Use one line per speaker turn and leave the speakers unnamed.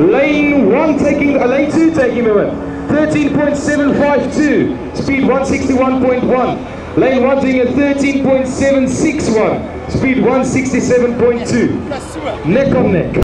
Lane 1 taking, uh, lane 2 taking the win. 13.752, speed 161.1. Lane 1 doing a 13.761, speed 167.2. Neck on neck.